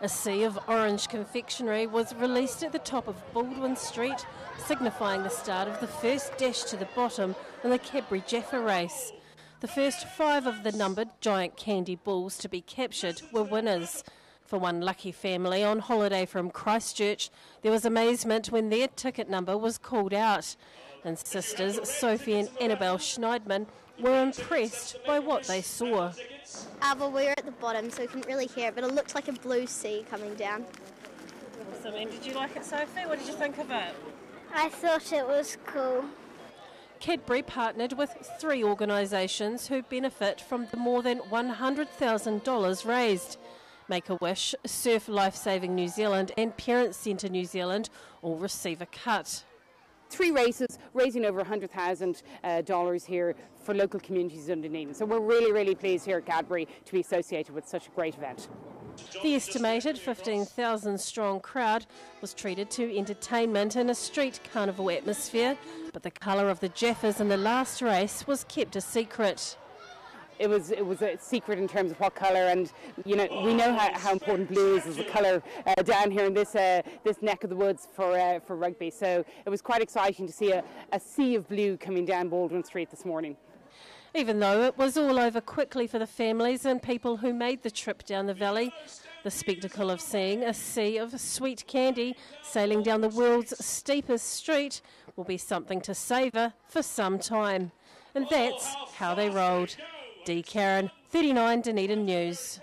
A sea of orange confectionery was released at the top of Baldwin Street, signifying the start of the first dash to the bottom in the Cadbury Jaffa race. The first five of the numbered giant candy balls to be captured were winners. For one lucky family on holiday from Christchurch, there was amazement when their ticket number was called out. And sisters Sophie and Annabelle Schneidman were impressed by what they saw. Uh, well, we were at the bottom, so we couldn't really hear it, but it looked like a blue sea coming down. Awesome. And did you like it, Sophie? What did you think of it? I thought it was cool. Cadbury partnered with three organisations who benefit from the more than $100,000 raised. Make a Wish, Surf Lifesaving New Zealand, and Parents Centre New Zealand all receive a cut. Three races raising over $100,000 uh, here for local communities in Dunedin. So we're really, really pleased here at Cadbury to be associated with such a great event. The estimated 15,000 strong crowd was treated to entertainment in a street carnival atmosphere, but the colour of the Jaffas in the last race was kept a secret it was it was a secret in terms of what colour and you know we know how, how important blue is as a colour uh, down here in this uh, this neck of the woods for uh, for rugby so it was quite exciting to see a, a sea of blue coming down Baldwin Street this morning. Even though it was all over quickly for the families and people who made the trip down the valley, the spectacle of seeing a sea of sweet candy sailing down the world's steepest street will be something to savour for some time. And that's how they rolled. D. Karen, 39 Dunedin News.